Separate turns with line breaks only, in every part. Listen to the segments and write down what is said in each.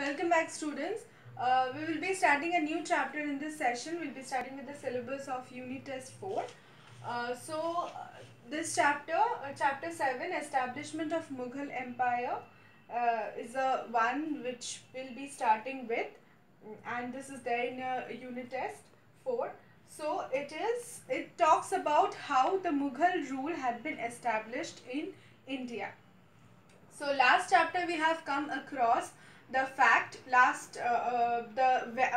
Welcome back students. Uh, we will be starting a new chapter in this session. We'll be starting with the syllabus of unit test 4. Uh, so uh, this chapter, uh, chapter 7, establishment of Mughal empire uh, is a one which we'll be starting with and this is there in a unit test 4. So it is, it talks about how the Mughal rule had been established in India. So last chapter we have come across the fact last uh, uh, the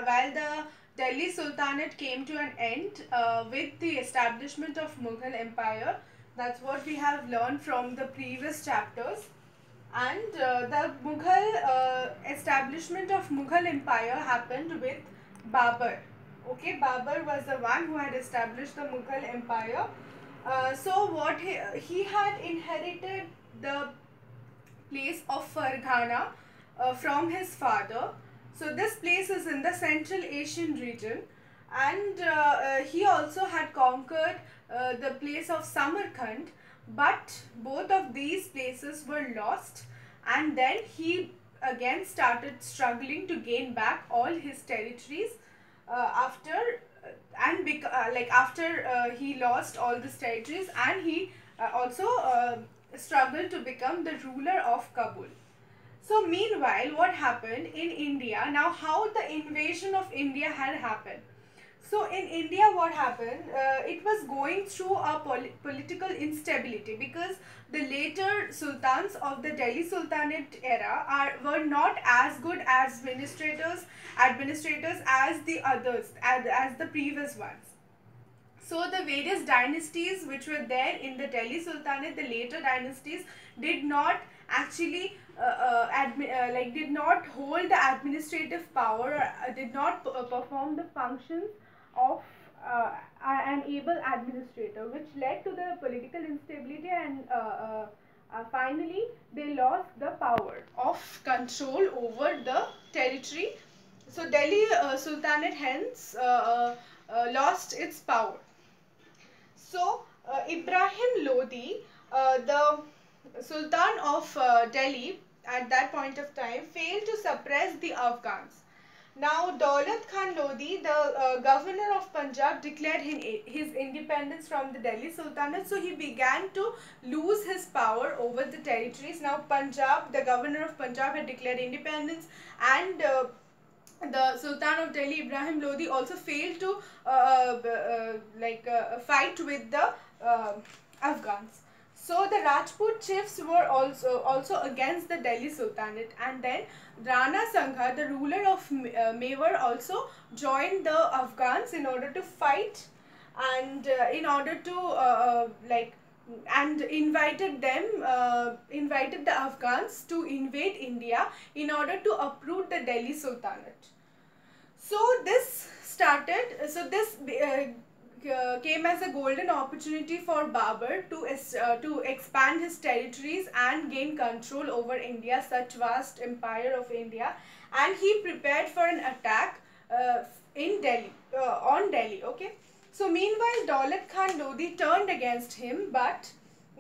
while the Delhi Sultanate came to an end uh, with the establishment of Mughal Empire. That's what we have learned from the previous chapters. And uh, the Mughal uh, establishment of Mughal Empire happened with Babur. Okay, Babur was the one who had established the Mughal Empire. Uh, so what he, he had inherited the place of Farghana uh, from his father. So this place is in the Central Asian region and uh, uh, he also had conquered uh, the place of Samarkand but both of these places were lost and then he again started struggling to gain back all his territories uh, after uh, and bec- like after he lost all these territories and he also struggled to become the ruler of Kabul. So meanwhile, what happened in India? Now, how the invasion of India had happened? So in India, what happened? Uh, it was going through a pol- political instability because the later sultans of the Delhi Sultanate era are were not as good as administrators administrators as the others as, as the previous ones. So the various dynasties which were there in the Delhi Sultanate, the later dynasties, did not actually uh, uh, admi- uh, like did not hold the administrative power uh, did not perform the functions of an able administrator, which led to the political instability and uh, finally they lost the power of control over the territory. So Delhi uh, Sultanate hence uh, lost its power. So, Ibrahim Lodi, the Sultan of uh, Delhi at that point of time, failed to suppress the Afghans. Now, Daulat Khan Lodi, the uh, governor of Punjab, declared his independence from the Delhi Sultanate, so he began to lose his power over the territories. Now, Punjab, the governor of Punjab, had declared independence, and uh, the Sultan of Delhi, Ibrahim Lodi, also failed to uh, b- uh, like uh, fight with the uh, Afghans. So the Rajput chiefs were also also against the Delhi Sultanate, and then Rana Sangha, the ruler of uh, Mewar, also joined the Afghans in order to fight and uh, in order to uh, uh, like and invited them uh, invited the afghans to invade india in order to uproot the delhi sultanate. So this started so this uh, came as a golden opportunity for Babur to uh, to expand his territories and gain control over India, such vast empire of India, and he prepared for an attack uh, in Delhi uh, on Delhi. Okay, so meanwhile, Daulat Khan Lodi turned against him, but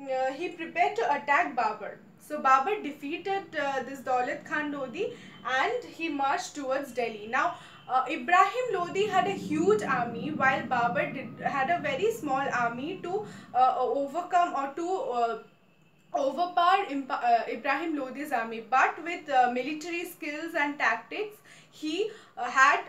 uh, he prepared to attack Babur. So Babur defeated uh, this Daulat Khan Lodi and he marched towards Delhi. Now uh, Ibrahim Lodi had a huge army while Babur did, had a very small army to uh, overcome or to uh, overpower uh, Ibrahim Lodi's army. But with uh, military skills and tactics, he had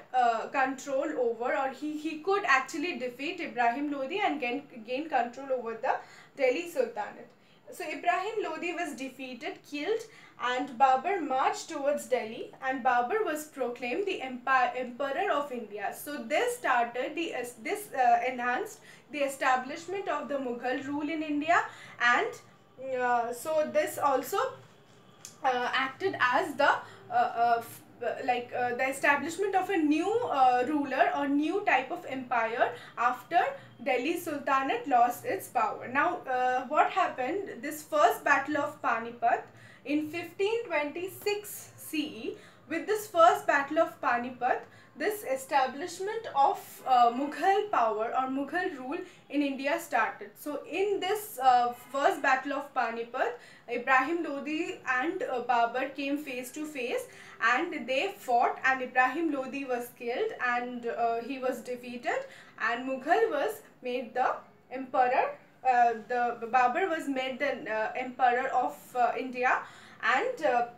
control over or he, he could actually defeat Ibrahim Lodi and gain, gain control over the Delhi Sultanate. So Ibrahim Lodi was defeated, killed, and Babur marched towards Delhi, and Babur was proclaimed the empire, emperor of India. So this started the this uh, enhanced the establishment of the Mughal rule in India, and uh, so this also uh, acted as the uh, uh, like uh, the establishment of a new uh, ruler or new type of empire after Delhi Sultanate lost its power. Now, uh, what happened? This first battle of Panipat in 1526 CE. With this first battle of Panipat, this establishment of uh, Mughal power or Mughal rule in India started. So in this uh, first battle of Panipat, Ibrahim Lodi and uh, Babur came face to face and they fought and Ibrahim Lodi was killed and uh, he was defeated and Mughal was made the emperor uh, the Babur was made the uh, emperor of India and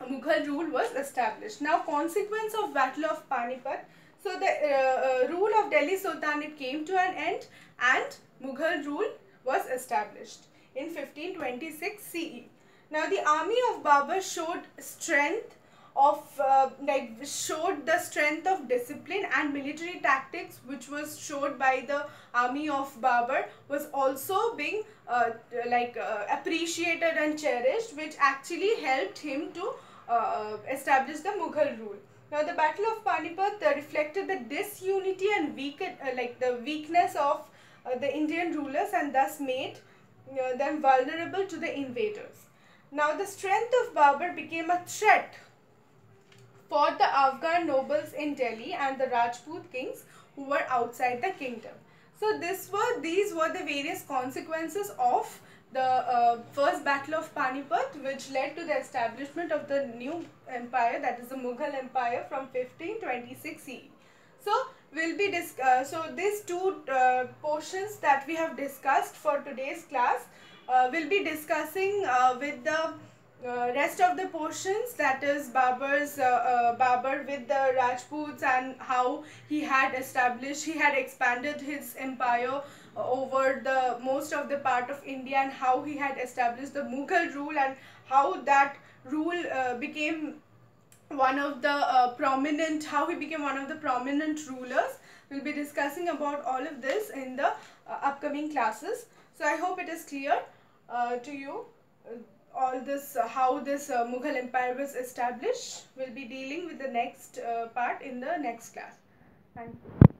Mughal rule was established. Now consequence of battle of Panipat. So the uh, uh, rule of Delhi Sultanate came to an end and Mughal rule was established in 1526 CE. Now the army of Babur showed strength of uh, like showed the strength of discipline and military tactics which was showed by the army of Babur was also being uh, like uh, appreciated and cherished which actually helped him to uh, establish the Mughal rule. Now the Battle of Panipat uh, reflected the disunity and weak, uh, like the weakness of uh, the Indian rulers and thus made them vulnerable to the invaders. Now the strength of Babur became a threat for the Afghan nobles in Delhi and the Rajput kings who were outside the kingdom. So this were these were the various consequences of the uh, first battle of Panipat which led to the establishment of the new empire that is the Mughal empire from 1526 CE. So we'll be dis- uh, so these two uh, portions that we have discussed for today's class uh, we'll be discussing uh, with the uh, rest of the portions that is Babur's uh, uh, Babur with the Rajputs and how he had established he had expanded his empire over the most of the part of India and how he had established the Mughal rule and how that rule uh, became one of the uh, prominent how he became one of the prominent rulers. We'll be discussing about all of this in the uh, upcoming classes. So i hope it is clear to you all this uh, how this uh, mughal empire was established we'll be dealing with the next uh, part in the next class. Thank you